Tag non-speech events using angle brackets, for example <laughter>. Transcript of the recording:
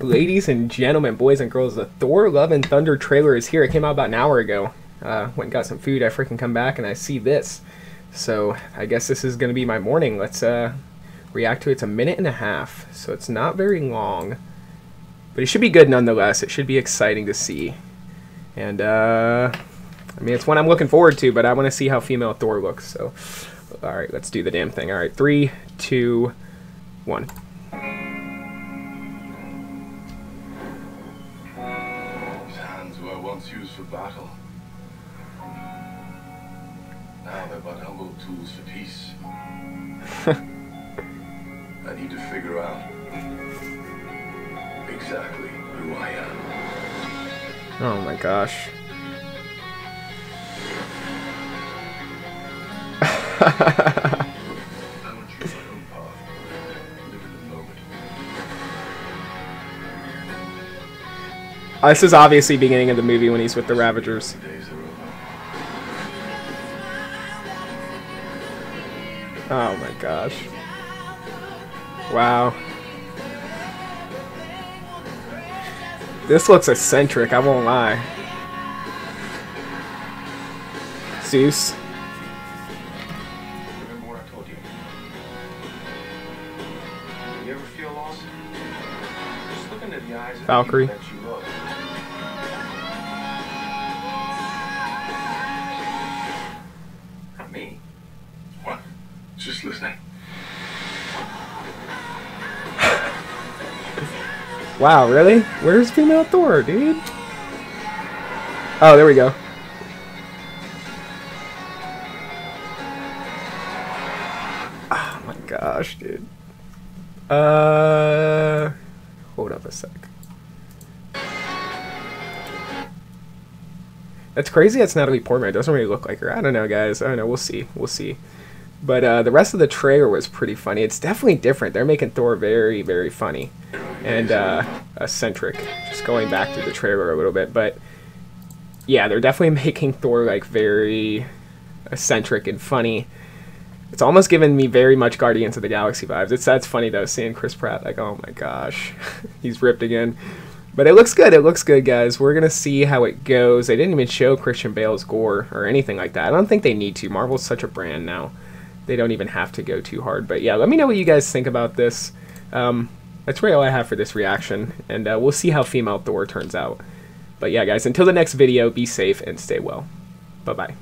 Ladies and gentlemen, boys and girls, the Thor Love and Thunder trailer is here. It came out about an hour ago. Uh, went and got some food. I freaking come back and I see this. So I guess this is going to be my morning. Let's uh, react to it. It's a minute and a half, so it's not very long. But it should be good nonetheless. It should be exciting to see. And, uh, I mean, it's one I'm looking forward to, but I want to see how female Thor looks. So, alright, let's do the damn thing. Alright, three, two, one. Once used for battle. Now they're but humble tools for peace. <laughs> I need to figure out exactly who I am. Oh my gosh. <laughs> Uh, this is obviously beginning of the movie when he's with the Ravagers. The days are over. Oh my gosh. Wow. This looks eccentric, I won't lie. Zeus. Remember Wow, really? Where's female Thor, dude? Oh, there we go. Oh my gosh, dude. Uh, hold up a sec. That's crazy. That's Natalie Portman. It doesn't really look like her. I don't know, guys. I don't know. We'll see. We'll see. But uh, the rest of the trailer was pretty funny. It's definitely different. They're making Thor very, very funny and uh, eccentric. Just going back to the trailer a little bit, but yeah, they're definitely <laughs> making Thor like very eccentric and funny. It's almost giving me very much Guardians of the Galaxy vibes. It's that's funny though, seeing Chris Pratt like, oh my gosh, <laughs> he's ripped again. But it looks good. It looks good, guys. We're gonna see how it goes. They didn't even show Christian Bale's Gorr or anything like that. I don't think they need to. Marvel's such a brand now. They don't even have to go too hard. But yeah, let me know what you guys think about this. Um, that's really all I have for this reaction, and uh, we'll see how female Thor turns out. But yeah, guys, until the next video, be safe and stay well. Bye bye.